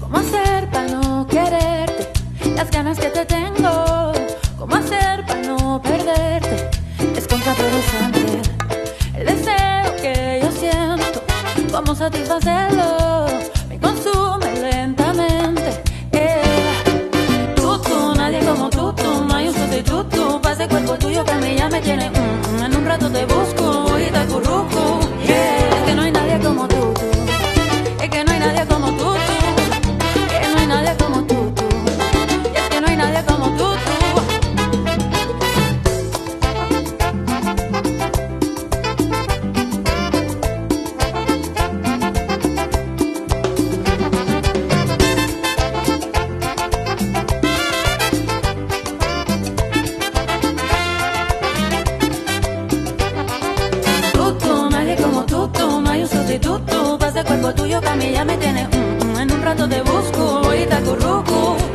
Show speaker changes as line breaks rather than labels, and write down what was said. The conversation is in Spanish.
¿Cómo hacer para no quererte? Las ganas que te tengo. ¿Cómo hacer para no perderte? Es contraproducente. El deseo que yo siento, ¿cómo satisfacerlo? Me consume. tiene un, mm, mm, en un rato te busco, y te acurruco.